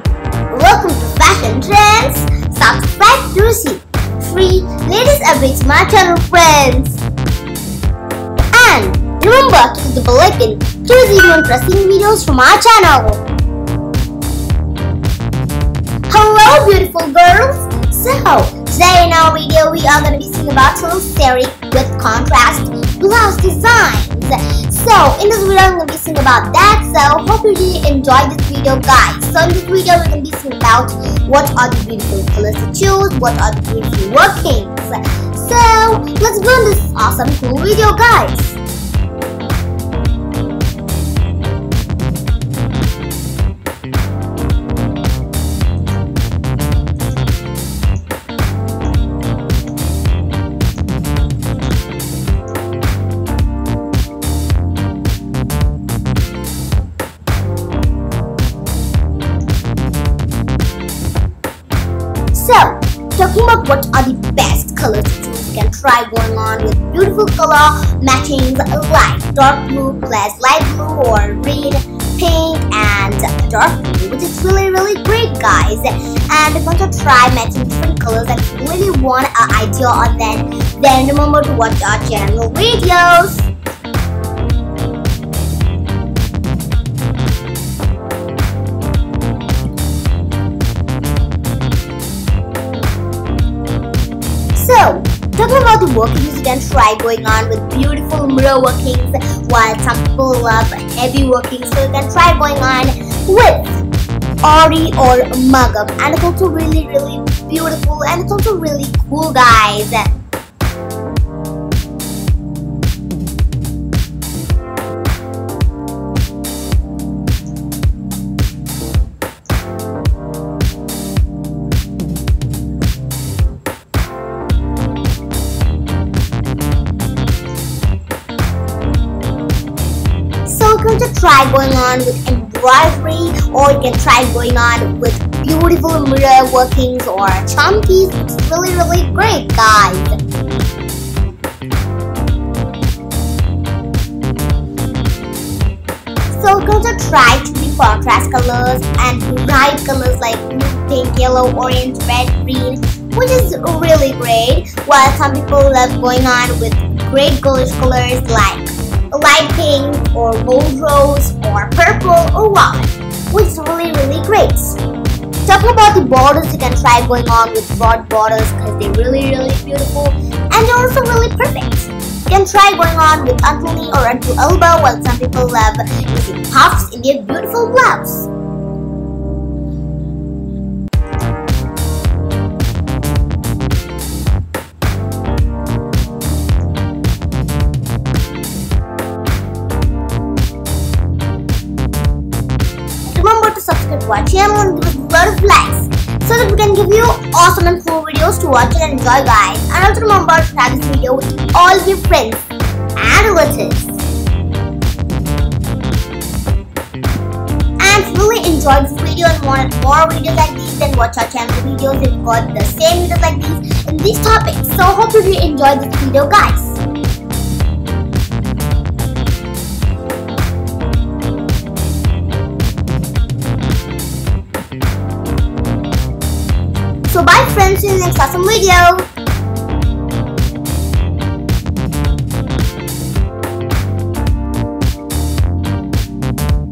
Welcome to Fashion Trends. Subscribe to see free latest updates to my channel, friends. And remember to hit the bell icon to receive interesting videos from our channel. Hello, beautiful girls. So today in our video, we are going to be seeing about silk with contrast blouse designs. So in this video, I'm going to be seeing about that. So hope you really enjoyed this video, guys. So in this video, we're going to be seeing about what are the beautiful colors to choose, what are the beautiful workings. So let's go on this awesome cool video, guys. About what are the best colors to choose, you can try going on with beautiful color matching like dark blue plus light blue or red, pink and dark blue which is really really great guys and if you want to try matching different colors and really want an idea on them then remember to watch our channel videos. Workings, can try going on with beautiful mirror workings, while some people love heavy workings, so you can try going on with Aari or Maggam, and it's also really, really beautiful, and it's also really cool, guys. Try going on with embroidery or you can try going on with beautiful mirror workings or keys. It's really really great guys. Can just try to be contrast colors and bright colors like pink, yellow, orange, red, green which is really great while some people love going on with great ghoulish colors like light pink or gold rose or purple or white, which is really really great. Talking about the borders, you can try going on with broad borders because they're really really beautiful and they're also really perfect. You can try going on with until knee or until elbow while some people love using puffs in their beautiful blouse. To subscribe to our channel and give us a lot of likes so that we can give you awesome and cool videos to watch and enjoy guys. And also remember to share this video with all your friends and relatives. And if you really enjoyed this video and wanted more videos like these, then watch our channel videos. We've got the same videos like these in these topics. So hope you really enjoyed this video guys. Next awesome video.